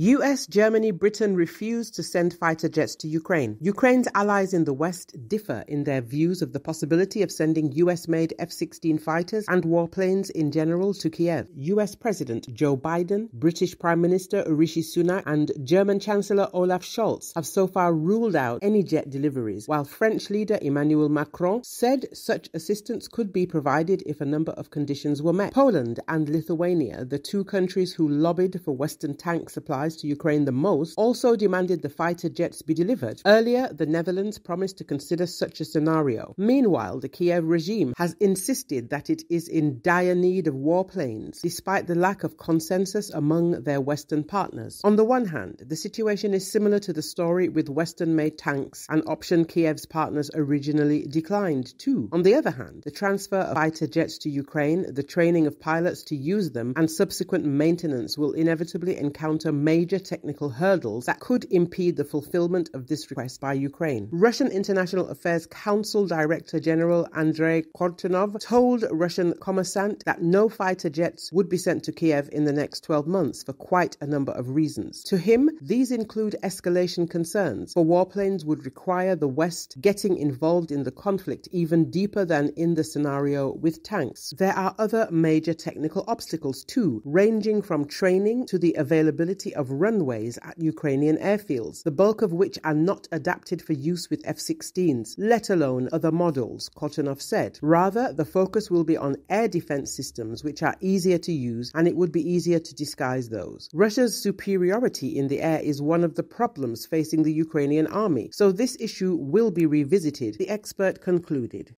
US, Germany, Britain refuse to send fighter jets to Ukraine. Ukraine's allies in the West differ in their views of the possibility of sending US made F 16 fighters and warplanes in general to Kiev. US President Joe Biden, British Prime Minister Rishi Sunak, and German Chancellor Olaf Scholz have so far ruled out any jet deliveries, while French leader Emmanuel Macron said such assistance could be provided if a number of conditions were met. Poland and Lithuania, the two countries who lobbied for Western tank supplies to Ukraine the most, also demanded the fighter jets be delivered. Earlier, the Netherlands promised to consider such a scenario. Meanwhile, the Kiev regime has insisted that it is in dire need of warplanes, despite the lack of consensus among their Western partners. On the one hand, the situation is similar to the story with Western made tanks, an option Kiev's partners originally declined too. On the other hand, the transfer of fighter jets to Ukraine, the training of pilots to use them, and subsequent maintenance will inevitably encounter major major technical hurdles that could impede the fulfillment of this request by Ukraine. Russian International Affairs Council Director General Andrei Kortunov told Russian Kommersant that no fighter jets would be sent to Kiev in the next 12 months for quite a number of reasons. To him, these include escalation concerns, for warplanes would require the West getting involved in the conflict even deeper than in the scenario with tanks. There are other major technical obstacles too, ranging from training to the availability of runways at Ukrainian airfields, the bulk of which are not adapted for use with F 16s, let alone other models, Kortunov said. Rather, the focus will be on air defense systems, which are easier to use, and it would be easier to disguise those. Russia's superiority in the air is one of the problems facing the Ukrainian army, so this issue will be revisited, the expert concluded.